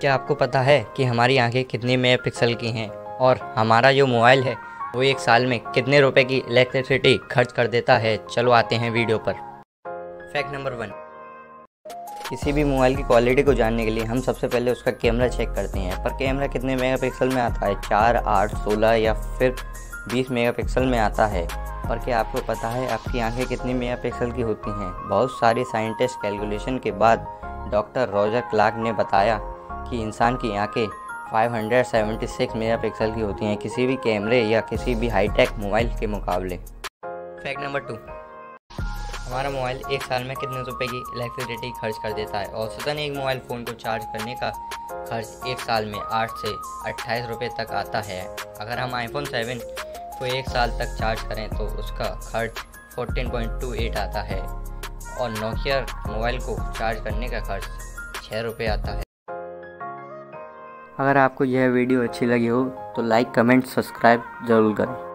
क्या आपको पता है कि हमारी आँखें कितनी मेगापिक्सल की हैं? और हमारा जो मोबाइल है, वो एक साल में कितने रुपए की इलेक्ट्रिसिटी खर्च कर देता है? चलो आते हैं वीडियो पर। Fact number one. किसी भी मोबाइल की क्वालिटी को जानने के लिए हम सबसे पहले उसका कैमरा चेक करते हैं। पर कैमरा कितने मेगापिक्सल में आता है? चार, आठ, सोलह या फिर बीस मेगापिक्सल में आता है? पर क्या आपको पता है आपकी आँखें कितनी मेगापिक्सल की होती हैं? बहुत सारे साइंटिस्ट कैलकुलेशन के बाद डॉक्टर रॉजर क्लार्क ने बताया कि इंसान की आँखें 576 मेगापिक्सल की होती हैं, किसी भी कैमरे या किसी भी हाईटेक मोबाइल के मुकाबले। Fact number two. हमारा मोबाइल एक साल में कितने रुपए की इलेक्ट्रिसिटी खर्च कर देता है? औसतन एक मोबाइल फ़ोन को चार्ज करने का खर्च एक साल में आठ से अट्ठाईस रुपये तक आता है। अगर हम आईफोन सेवन को एक साल तक चार्ज करें तो उसका खर्च 14.28 आता है। और नोकिया मोबाइल को चार्ज करने का खर्च छः रुपये आता है। अगर आपको यह वीडियो अच्छी लगी हो तो लाइक कमेंट सब्सक्राइब ज़रूर करें।